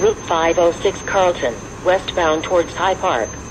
Route 506 Carlton, westbound towards High Park.